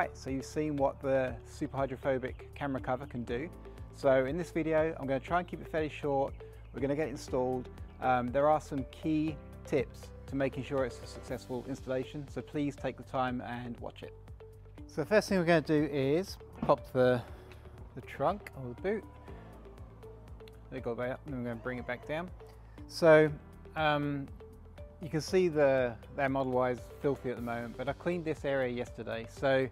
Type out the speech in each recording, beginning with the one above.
right, so you've seen what the super hydrophobic camera cover can do. So in this video, I'm going to try and keep it fairly short. We're going to get it installed. Um, there are some key tips to making sure it's a successful installation, so please take the time and watch it. So the first thing we're going to do is pop the, the trunk or the boot. There you go, up, and we're going to bring it back down. So um, you can see the their Model Y is filthy at the moment, but I cleaned this area yesterday. So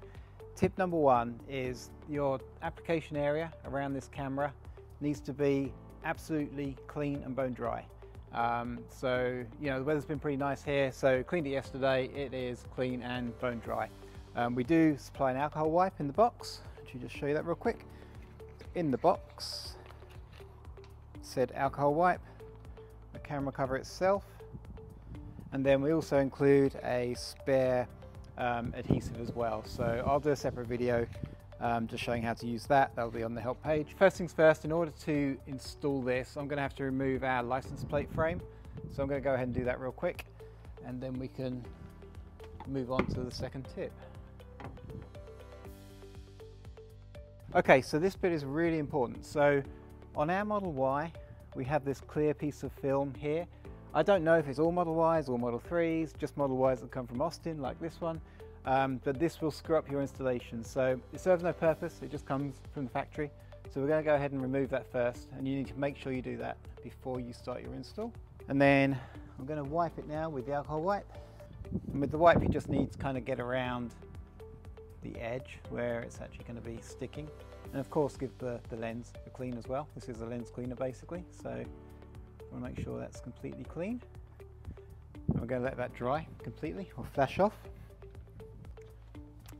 tip number one is your application area around this camera needs to be absolutely clean and bone dry. Um, so, you know, the weather's been pretty nice here, so cleaned it yesterday, it is clean and bone dry. Um, we do supply an alcohol wipe in the box. Let me just show you that real quick. In the box, said alcohol wipe, the camera cover itself, and then we also include a spare um, adhesive as well. So I'll do a separate video um, just showing how to use that. That'll be on the help page. First things first, in order to install this, I'm going to have to remove our license plate frame. So I'm going to go ahead and do that real quick and then we can move on to the second tip. Okay, so this bit is really important. So on our Model Y, we have this clear piece of film here I don't know if it's all Model Ys or Model 3s, just Model Ys that come from Austin like this one, um, but this will screw up your installation. So it serves no purpose, it just comes from the factory. So we're going to go ahead and remove that first and you need to make sure you do that before you start your install. And then I'm going to wipe it now with the alcohol wipe. And with the wipe you just need to kind of get around the edge where it's actually going to be sticking. And of course give the, the lens a clean as well. This is a lens cleaner basically. So to make sure that's completely clean. And we're going to let that dry completely or flash off.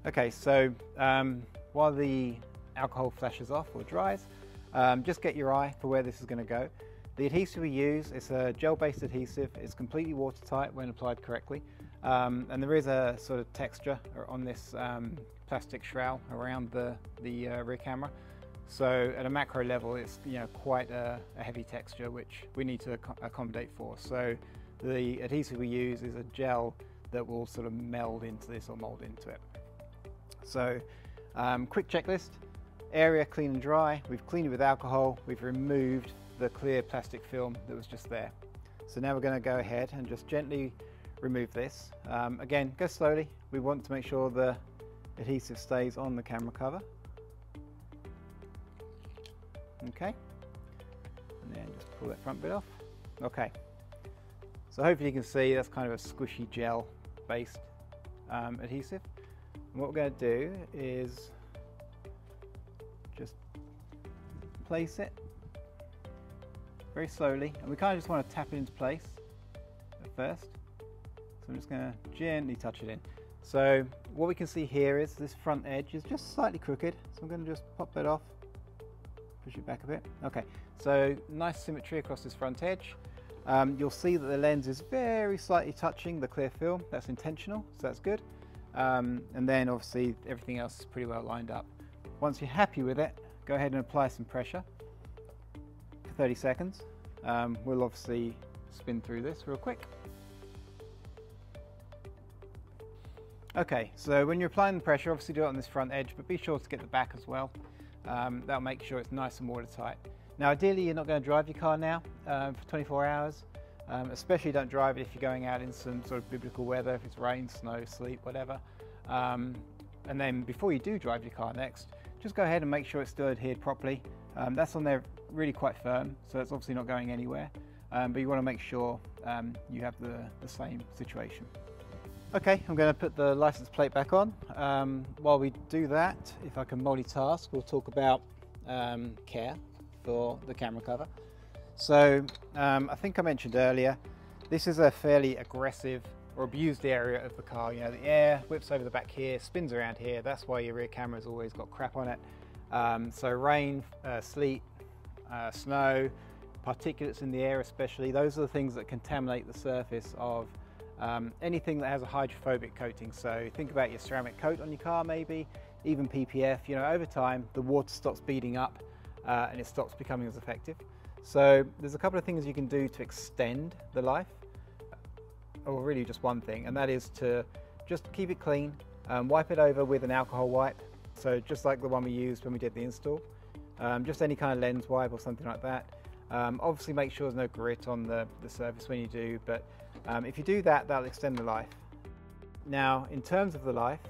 Okay, so um, while the alcohol flashes off or dries, um, just get your eye for where this is going to go. The adhesive we use is a gel-based adhesive. It's completely watertight when applied correctly. Um, and there is a sort of texture on this um, plastic shroud around the, the uh, rear camera. So at a macro level, it's you know quite a, a heavy texture which we need to ac accommodate for. So the adhesive we use is a gel that will sort of meld into this or mold into it. So um, quick checklist, area clean and dry, we've cleaned it with alcohol, we've removed the clear plastic film that was just there. So now we're going to go ahead and just gently remove this. Um, again, go slowly, we want to make sure the adhesive stays on the camera cover okay. And then just pull that front bit off. Okay. So hopefully you can see that's kind of a squishy gel based um, adhesive. And what we're going to do is just place it very slowly. And we kind of just want to tap it into place at first. So I'm just going to gently touch it in. So what we can see here is this front edge is just slightly crooked. So I'm going to just pop that off push it back a bit. Okay, so nice symmetry across this front edge. Um, you'll see that the lens is very slightly touching the clear film. That's intentional, so that's good. Um, and then obviously everything else is pretty well lined up. Once you're happy with it, go ahead and apply some pressure for 30 seconds. Um, we'll obviously spin through this real quick. Okay, so when you're applying the pressure, obviously do it on this front edge, but be sure to get the back as well. Um, that'll make sure it's nice and watertight. Now ideally you're not going to drive your car now um, for 24 hours, um, especially don't drive it if you're going out in some sort of biblical weather, if it's rain, snow, sleet, whatever. Um, and then before you do drive your car next, just go ahead and make sure it's still adhered properly. Um, that's on there really quite firm, so it's obviously not going anywhere. Um, but you want to make sure you have the, the same situation. Okay, I'm going to put the license plate back on. Um, while we do that, if I can multitask, we'll talk about um, care for the camera cover. So um, I think I mentioned earlier, this is a fairly aggressive or abused area of the car. You know, the air whips over the back here, spins around here. That's why your rear camera's always got crap on it. Um, so rain, uh, sleet, uh, snow, particulates in the air especially, those are the things that contaminate the surface of um, anything that has a hydrophobic coating, so think about your ceramic coat on your car maybe, even PPF, you know, over time the water stops beading up uh, and it stops becoming as effective. So there's a couple of things you can do to extend the life, or really just one thing, and that is to just keep it clean, um, wipe it over with an alcohol wipe. So just like the one we used when we did the install. Um, just any kind of lens wipe or something like that. Um, obviously make sure there's no grit on the, the surface when you do, but um, if you do that, that'll extend the life. Now, in terms of the life,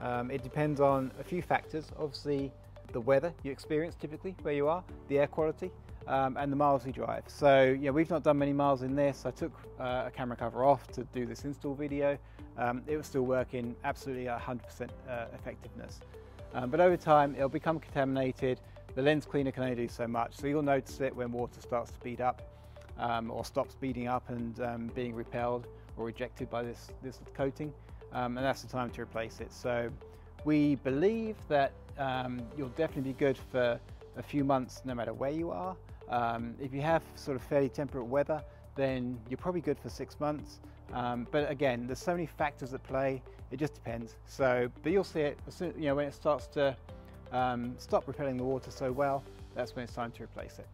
um, it depends on a few factors. Obviously, the weather you experience typically where you are, the air quality, um, and the miles you drive. So, yeah, we've not done many miles in this. I took uh, a camera cover off to do this install video. Um, it was still working absolutely 100% uh, effectiveness. Um, but over time, it'll become contaminated. The lens cleaner can only do so much, so you'll notice it when water starts to speed up um, or stop speeding up and um, being repelled or rejected by this, this coating, um, and that's the time to replace it. So we believe that um, you'll definitely be good for a few months no matter where you are. Um, if you have sort of fairly temperate weather, then you're probably good for six months. Um, but again, there's so many factors at play, it just depends. So, but you'll see it, soon, you know, when it starts to um, stop repelling the water so well, that's when it's time to replace it.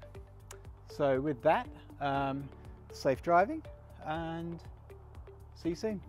So with that, um, safe driving and see you soon.